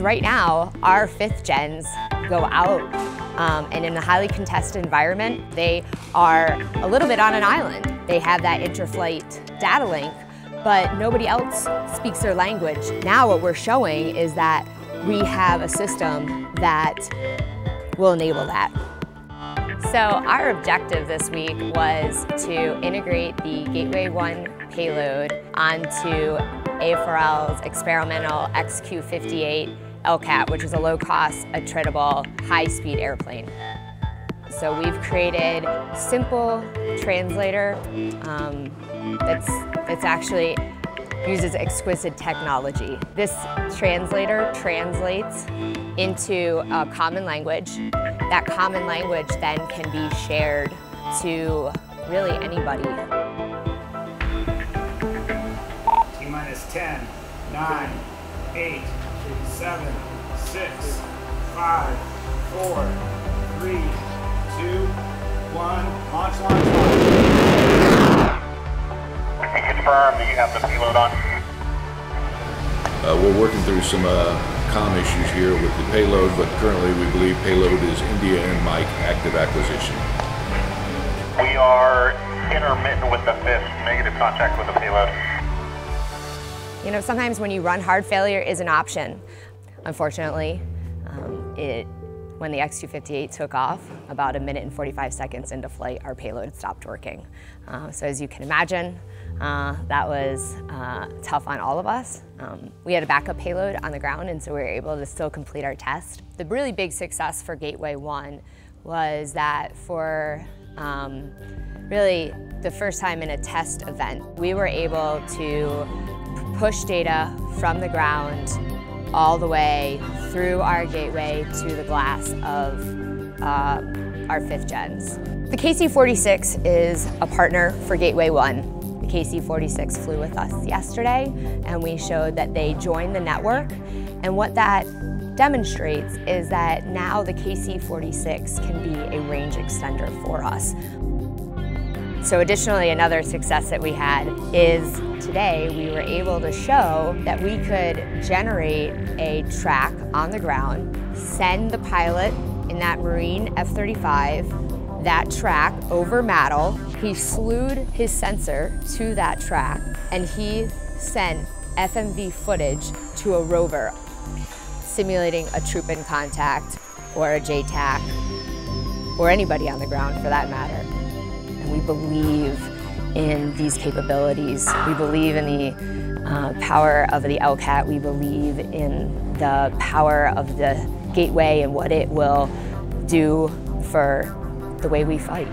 Right now, our fifth gens go out um, and in a highly contested environment, they are a little bit on an island. They have that interflight data link, but nobody else speaks their language. Now what we're showing is that we have a system that will enable that. So our objective this week was to integrate the Gateway 1 payload onto AFRL's experimental XQ-58 LCAT, which is a low-cost, attritable, high-speed airplane. So we've created simple translator um, that's, that's actually uses exquisite technology. This translator translates into a common language. That common language then can be shared to really anybody. T minus 10, 9, 8, 7, 6, 5, 4, 3, 2, 1. Launch, launch, launch. We can confirm that you have the payload on. Uh, we're working through some uh, comm issues here with the payload, but currently we believe payload is India and Mike active acquisition. We are intermittent with the fifth, negative contact with the payload. You know, sometimes when you run hard, failure is an option. Unfortunately, um, it, when the XQ-58 took off, about a minute and 45 seconds into flight, our payload stopped working. Uh, so as you can imagine, uh, that was uh, tough on all of us. Um, we had a backup payload on the ground, and so we were able to still complete our test. The really big success for Gateway 1 was that for um, really the first time in a test event, we were able to push data from the ground all the way through our gateway to the glass of uh, our fifth gens. The KC-46 is a partner for Gateway 1. The KC-46 flew with us yesterday and we showed that they joined the network and what that demonstrates is that now the KC-46 can be a range extender for us. So additionally, another success that we had is today we were able to show that we could generate a track on the ground, send the pilot in that Marine F-35 that track over MADL. He slewed his sensor to that track and he sent FMV footage to a rover simulating a troop in contact or a JTAC or anybody on the ground for that matter. We believe in these capabilities. We believe in the uh, power of the LCAT. We believe in the power of the gateway and what it will do for the way we fight.